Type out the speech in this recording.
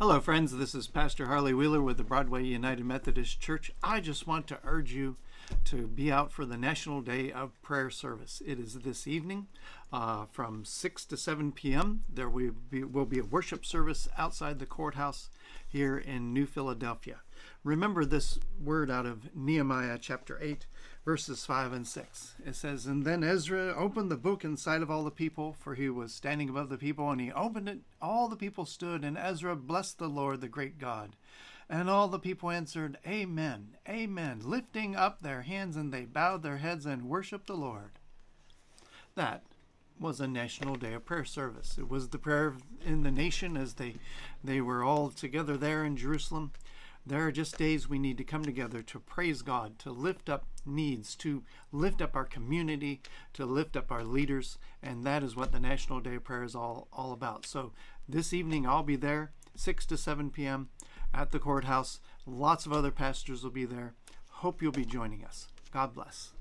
Hello, friends. This is Pastor Harley Wheeler with the Broadway United Methodist Church. I just want to urge you to be out for the National Day of Prayer service. It is this evening uh, from 6 to 7 p.m. There will be, will be a worship service outside the courthouse here in New Philadelphia. Remember this word out of Nehemiah chapter 8, verses 5 and 6. It says, And then Ezra opened the book in sight of all the people, for he was standing above the people, and he opened it. All the people stood, and Ezra blessed the Lord, the great God. And all the people answered, Amen, Amen, lifting up their hands, and they bowed their heads and worshiped the Lord. That was a national day of prayer service. It was the prayer in the nation as they they were all together there in Jerusalem. There are just days we need to come together to praise God, to lift up needs, to lift up our community, to lift up our leaders, and that is what the National Day of Prayer is all, all about. So this evening I'll be there, 6 to 7 p.m. at the courthouse. Lots of other pastors will be there. Hope you'll be joining us. God bless.